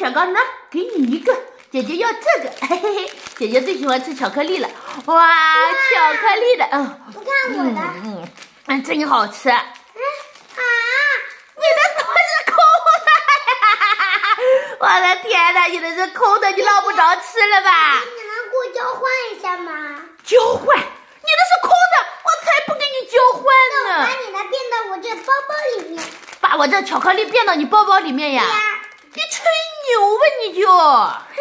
雪糕呢，给你一个，姐姐要这个，嘿嘿嘿，姐姐最喜欢吃巧克力了，哇，巧克力的，嗯，你看我的，嗯嗯，真好吃。啊，你的怎么是空的？我的天哪，你的是空的，你捞不着吃了吧？你能给我交换一下吗？交换？你的是空的，我才不跟你交换呢。把你的变到我这包包里面。把我这巧克力变到你包包里面呀？你吹牛吧你就！哼，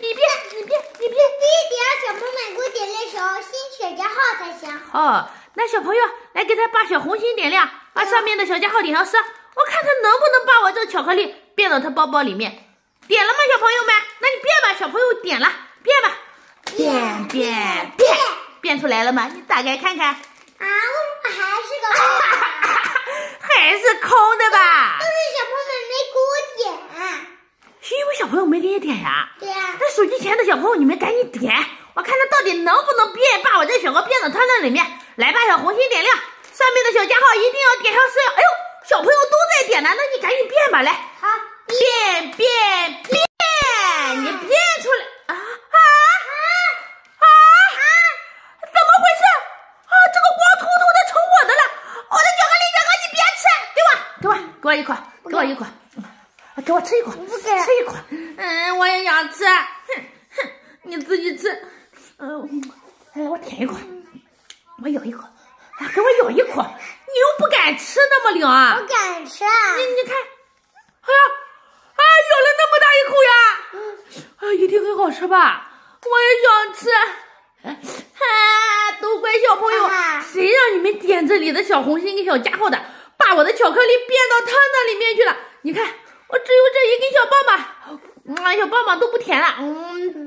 你变，你变，你变。第一点，小朋友们给我点亮小红心小加号才行。哦，那小朋友来给他把小红心点亮，把上面的小加号点上是，我看他能不能把我这个巧克力变到他包包里面。点了吗，小朋友们？那你变吧，小朋友点了，变吧，变变变，变出来了吗？你打开看看。啊，为什么还是个空的？还是空的吧？都是小朋友们没给我点。是因为小朋友没给你点呀？对呀。那手机前的小朋友，你们赶紧点，我看他到底能不能变，把我这雪糕变到他那里面。来，吧小红心点亮，上面的小加号一定要点上是。哎呦，小朋友都在点呢，那你赶紧变吧，来。好，变变变，你变出来啊啊啊啊！怎么回事？啊，这个光秃秃的成我的了，我的巧克力雪糕你别吃，给我，给我，给我一口，给我一口。给我吃一口，吃一口。嗯，我也想吃。哼哼，你自己吃。嗯，哎，我舔一口，我咬一口。啊，给我咬一口。你又不敢吃那么凉啊？我敢吃。你你看，哎呀，啊，咬了那么大一口呀！嗯，啊，一定很好吃吧？我也想吃。啊，都怪小朋友，谁让你们点这里的小红心跟小加号的，把我的巧克力变到他那里面去了？小棒棒都不甜了，嗯，